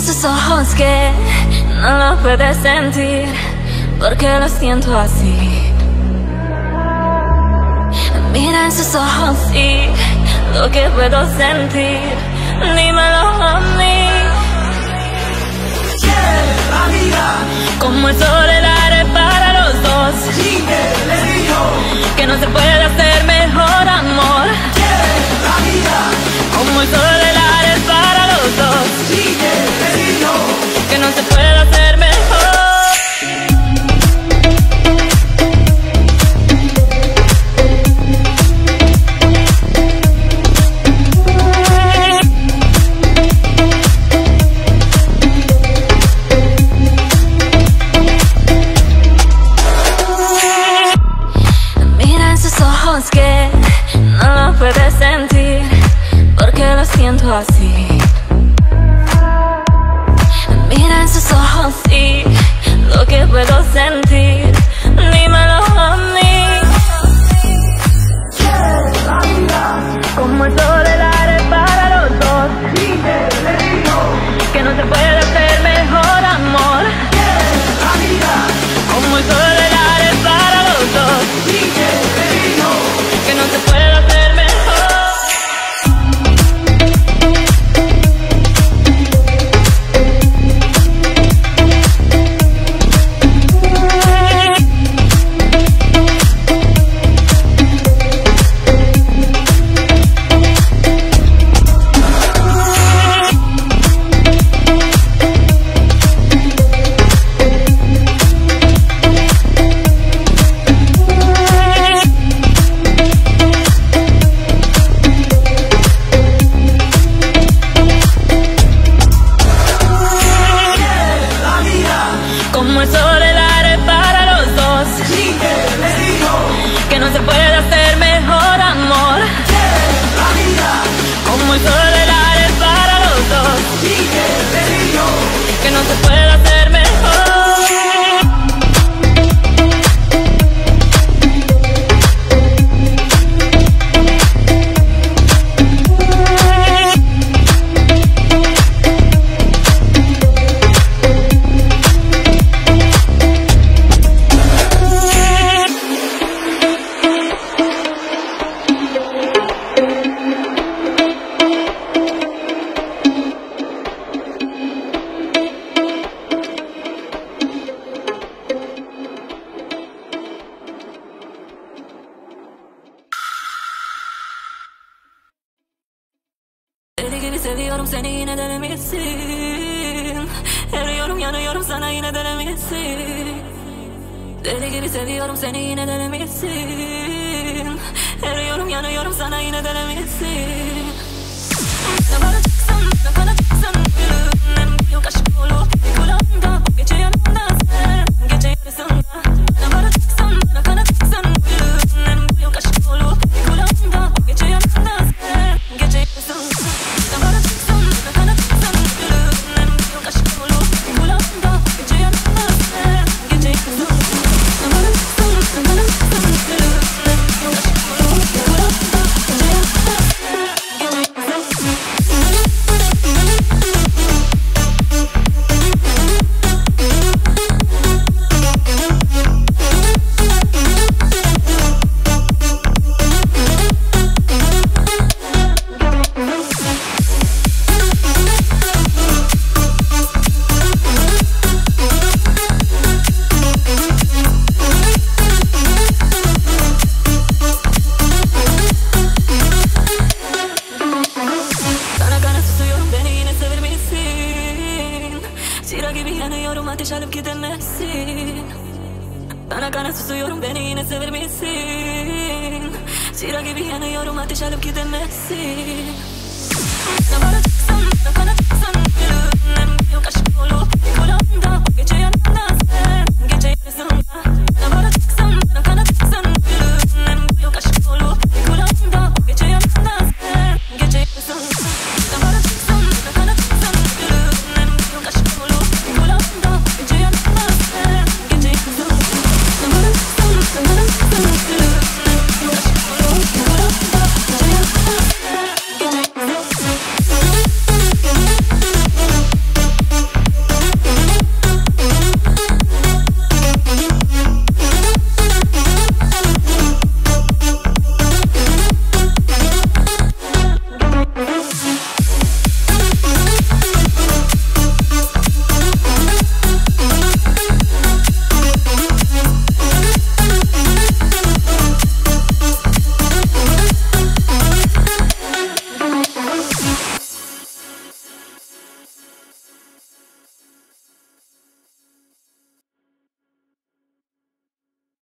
esos ojos que no lo puedes sentir, porque lo siento así. Mira en sus ojos y lo que puedo sentir, dímelo a mí. Yeah, amiga. Como el sol el aire para los dos. Dime, le dijo. posse. no te Seviyorum seni yine denemesin Eriyorum yanıyorum sana yine denemesin Deli gibi seviyorum seni yine denemesin Eriyorum yanıyorum sana yine denemesin Ne bana ne bana çıksan yürü Sana susuyorum beni yine sever misin? Çıra gibi yanıyorum ateş alıp gidemezsin Ne bana tutsan ne bana tutsan Gülümden büyük aşk olup